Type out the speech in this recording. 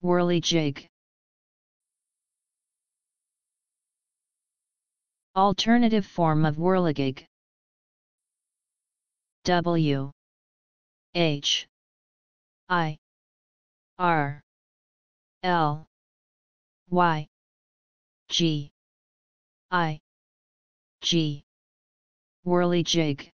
Whirly jig. Alternative form of whirligig. W. H. I. R. L. Y. G. I. G. Whirly jig.